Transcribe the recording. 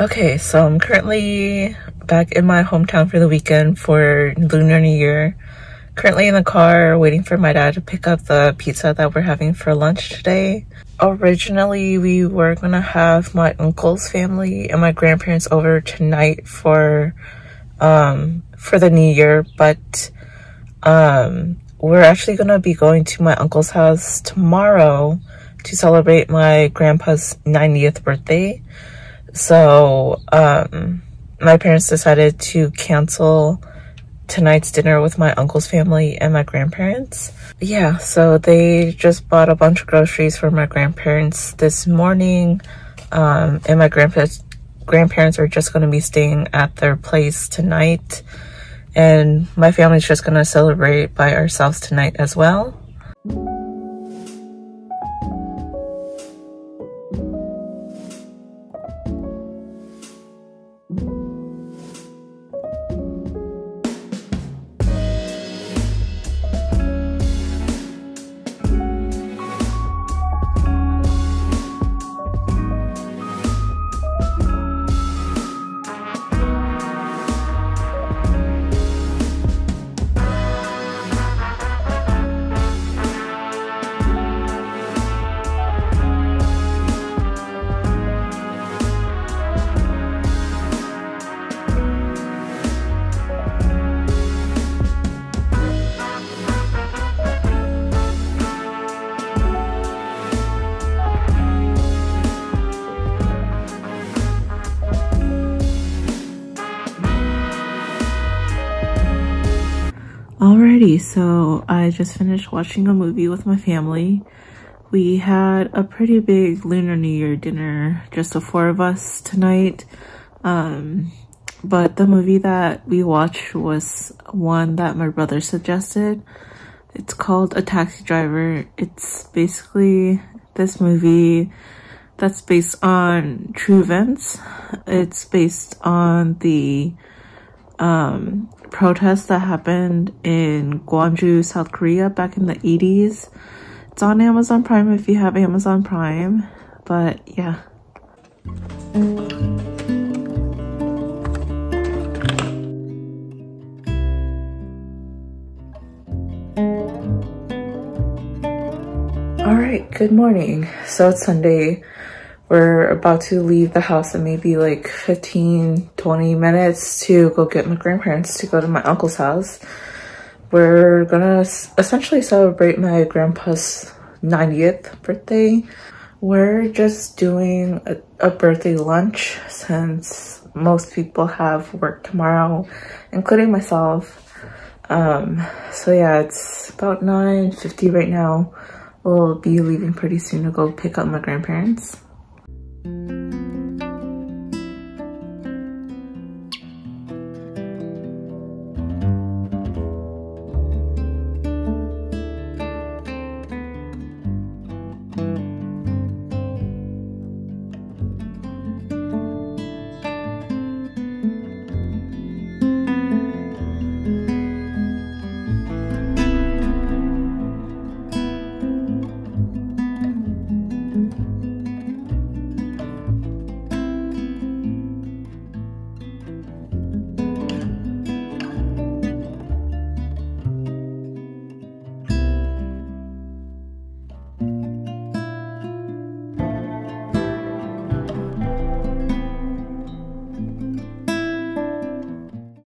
Okay, so I'm currently back in my hometown for the weekend for Lunar New Year. Currently in the car waiting for my dad to pick up the pizza that we're having for lunch today. Originally, we were gonna have my uncle's family and my grandparents over tonight for um, for the new year, but um, we're actually gonna be going to my uncle's house tomorrow to celebrate my grandpa's 90th birthday. So, um, my parents decided to cancel tonight's dinner with my uncle's family and my grandparents. Yeah, so they just bought a bunch of groceries for my grandparents this morning. Um, and my grandparents grandparents are just going to be staying at their place tonight. And my family's just going to celebrate by ourselves tonight as well. Alrighty, so I just finished watching a movie with my family. We had a pretty big Lunar New Year dinner, just the four of us tonight. Um, but the movie that we watched was one that my brother suggested. It's called A Taxi Driver. It's basically this movie that's based on true events. It's based on the um, protests that happened in Gwangju, South Korea back in the 80s. It's on Amazon Prime if you have Amazon Prime, but yeah. All right, good morning. So it's Sunday we're about to leave the house in maybe like 15 20 minutes to go get my grandparents to go to my uncle's house. We're gonna essentially celebrate my grandpa's 90th birthday. We're just doing a, a birthday lunch since most people have work tomorrow including myself. Um so yeah it's about 9.50 right now. We'll be leaving pretty soon to go pick up my grandparents Thank you.